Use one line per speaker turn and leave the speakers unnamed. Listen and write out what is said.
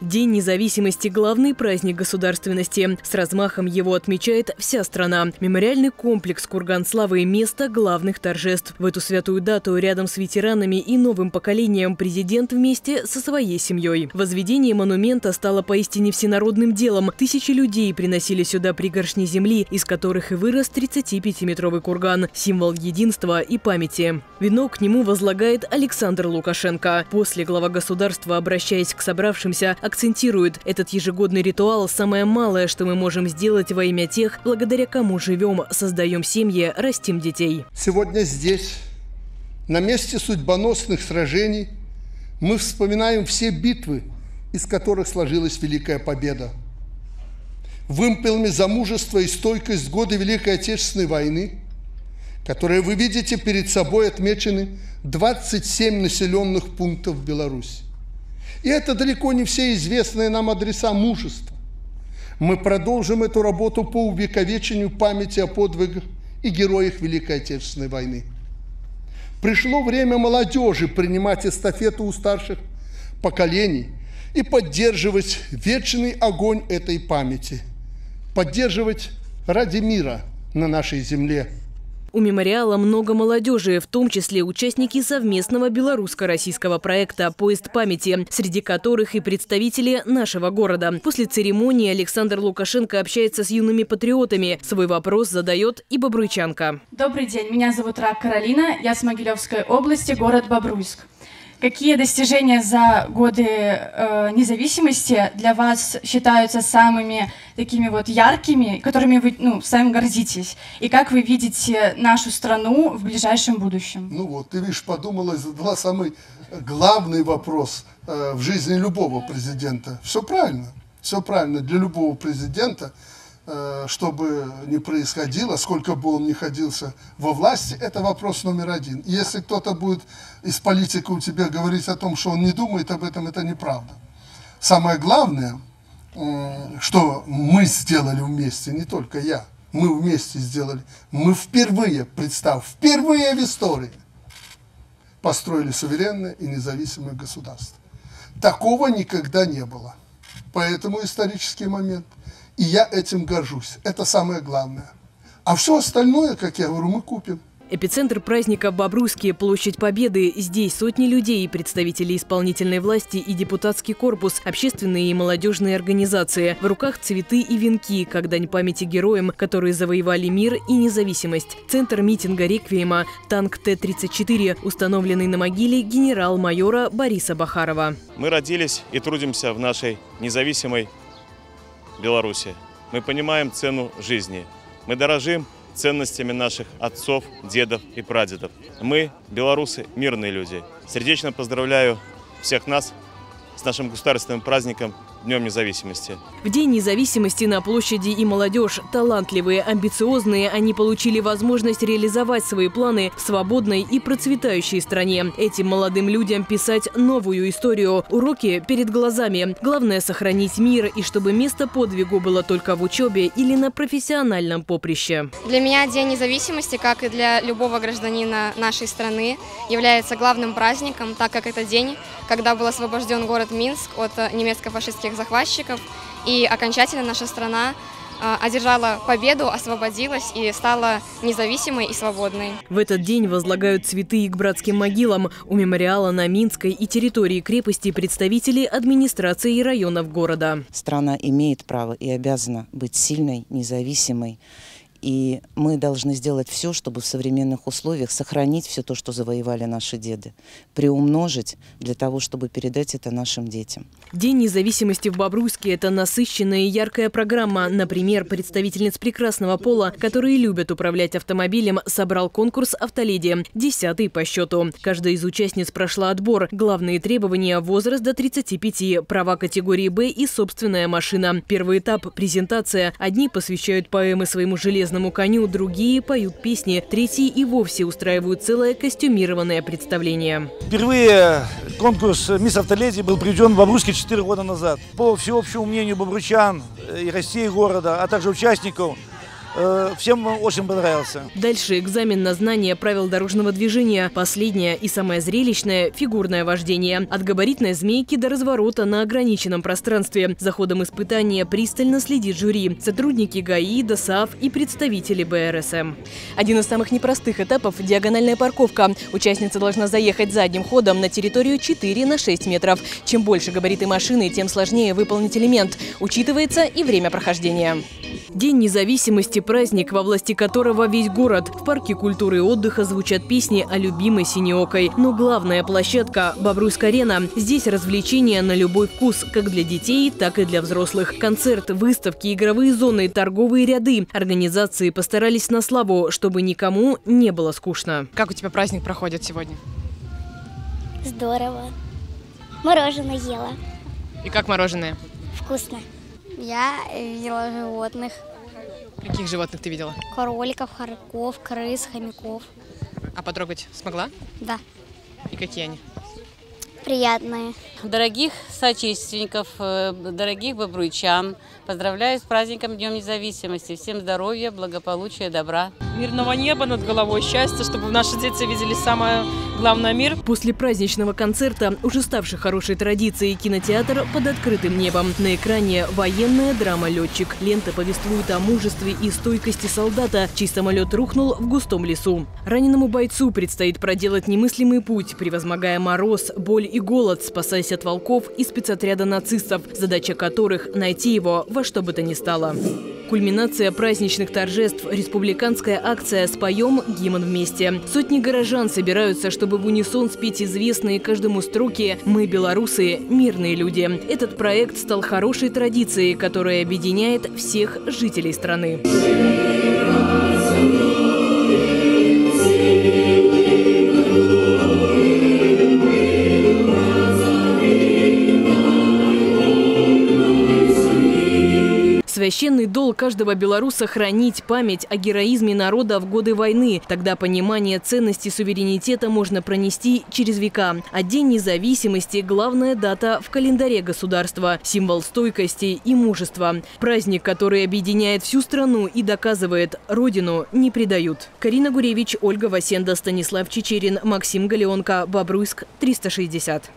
День независимости – главный праздник государственности. С размахом его отмечает вся страна. Мемориальный комплекс «Курган славы» – место главных торжеств. В эту святую дату рядом с ветеранами и новым поколением президент вместе со своей семьей. Возведение монумента стало поистине всенародным делом. Тысячи людей приносили сюда пригоршни земли, из которых и вырос 35-метровый курган – символ единства и памяти. Венок к нему возлагает Александр Лукашенко. После глава государства, обращаясь к собравшимся, акцентирует, этот ежегодный ритуал – самое малое, что мы можем сделать во имя тех, благодаря кому живем, создаем семьи, растим детей.
Сегодня здесь, на месте судьбоносных сражений, мы вспоминаем все битвы, из которых сложилась Великая Победа. Вымпелами за мужество и стойкость годы Великой Отечественной войны, которые вы видите перед собой, отмечены 27 населенных пунктов Беларуси. И это далеко не все известные нам адреса мужества. Мы продолжим эту работу по увековечению памяти о подвигах и героях Великой Отечественной войны. Пришло время молодежи принимать эстафету у старших поколений и поддерживать вечный огонь этой памяти, поддерживать ради мира на нашей земле –
у мемориала много молодежи, в том числе участники совместного белорусско-российского проекта «Поезд памяти», среди которых и представители нашего города. После церемонии Александр Лукашенко общается с юными патриотами. Свой вопрос задает и Бобруйчанка.
Добрый день, меня зовут Рак Каролина, я с Могилевской области, город Бобруйск. Какие достижения за годы э, независимости для вас считаются самыми такими вот яркими, которыми вы ну, сами гордитесь? И как вы видите нашу страну в ближайшем будущем?
Ну вот, ты видишь, подумала, задала самый главный вопрос э, в жизни любого президента. Все правильно, все правильно. Для любого президента – Э, что бы ни происходило, сколько бы он ни ходился во власти, это вопрос номер один. если кто-то будет из политика у тебя говорить о том, что он не думает об этом, это неправда. Самое главное, что мы сделали вместе, не только я, мы вместе сделали, мы впервые, представь, впервые в истории построили суверенное и независимое государство. Такого никогда не было. Поэтому исторический момент – и я этим горжусь. Это самое главное. А все остальное, как я говорю, мы купим.
Эпицентр праздника Бобруйские, площадь Победы. Здесь сотни людей, представители исполнительной власти и депутатский корпус, общественные и молодежные организации. В руках цветы и венки, как дань памяти героям, которые завоевали мир и независимость. Центр митинга реквиема, танк Т-34, установленный на могиле генерал-майора Бориса Бахарова.
Мы родились и трудимся в нашей независимой Беларуси. Мы понимаем цену жизни. Мы дорожим ценностями наших отцов, дедов и прадедов. Мы, белорусы, мирные люди. Сердечно поздравляю всех нас с нашим государственным праздником Днем независимости.
В День независимости на площади и молодежь. Талантливые, амбициозные, они получили возможность реализовать свои планы в свободной и процветающей стране. Этим молодым людям писать новую историю. Уроки перед глазами. Главное – сохранить мир и чтобы место подвигу было только в учебе или на профессиональном поприще.
Для меня День независимости, как и для любого гражданина нашей страны, является главным праздником, так как это день, когда был освобожден город Минск от немецко-фашистских немецких захватчиков, и окончательно наша страна а, одержала победу, освободилась и стала независимой и свободной.
В этот день возлагают цветы и к братским могилам. У мемориала на Минской и территории крепости представители администрации и районов города.
Страна имеет право и обязана быть сильной, независимой и мы должны сделать все, чтобы в современных условиях сохранить все то, что завоевали наши деды, приумножить для того, чтобы передать это нашим детям.
День независимости в Бобруйске – это насыщенная и яркая программа. Например, представительниц прекрасного пола, которые любят управлять автомобилем, собрал конкурс «Автоледи», десятый по счету. Каждая из участниц прошла отбор. Главные требования – возраст до 35, права категории «Б» и собственная машина. Первый этап – презентация. Одни посвящают поэмы своему железному железному коню, другие поют песни, третьи и вовсе устраивают целое костюмированное представление.
Впервые конкурс «Мисс Автоледи» был приведен в Бобруйске 4 года назад. По всеобщему мнению бобручан и России города, а также участников, всем очень понравился.
Дальше экзамен на знание правил дорожного движения. Последнее и самое зрелищное – фигурное вождение. От габаритной змейки до разворота на ограниченном пространстве. За ходом испытания пристально следит жюри. Сотрудники ГАИ, ДОСАВ и представители БРСМ. Один из самых непростых этапов – диагональная парковка. Участница должна заехать задним ходом на территорию 4 на 6 метров. Чем больше габариты машины, тем сложнее выполнить элемент. Учитывается и время прохождения. День независимости – праздник, во власти которого весь город. В парке культуры и отдыха звучат песни о любимой синеокой. Но главная площадка – Бобруйск-арена. Здесь развлечения на любой вкус, как для детей, так и для взрослых. Концерт, выставки, игровые зоны, торговые ряды. Организации постарались на славу, чтобы никому не было скучно.
Как у тебя праздник проходит сегодня?
Здорово. Мороженое ела.
И как мороженое?
Вкусно.
Я видела животных.
Каких животных ты видела?
Кроликов, хорьков, крыс, хомяков.
А потрогать смогла?
Да.
И какие они?
Приятные.
Дорогих соотечественников, э, дорогих бобруйчан, поздравляю с праздником Днем Независимости. Всем здоровья, благополучия, добра.
Мирного неба над головой, счастья, чтобы наши дети видели самое главное мир.
После праздничного концерта, уже ставший хорошей традицией, кинотеатр под открытым небом. На экране военная драма «Летчик». Лента повествует о мужестве и стойкости солдата, чей самолет рухнул в густом лесу. Раненому бойцу предстоит проделать немыслимый путь, превозмогая мороз, боль и голод, спасаясь от волков и спецотряда нацистов, задача которых – найти его во что бы то ни стало. Кульминация праздничных торжеств – республиканская акция «Споем гимн вместе». Сотни горожан собираются, чтобы в унисон спеть известные каждому строки «Мы, белорусы, мирные люди». Этот проект стал хорошей традицией, которая объединяет всех жителей страны. Священный долг каждого белоруса – хранить память о героизме народа в годы войны. Тогда понимание ценности суверенитета можно пронести через века. А День независимости – главная дата в календаре государства, символ стойкости и мужества. Праздник, который объединяет всю страну и доказывает – Родину не предают. Карина Гуревич, Ольга Васенда, Станислав Чечерин, Максим Галеонко, Бобруйск, 360.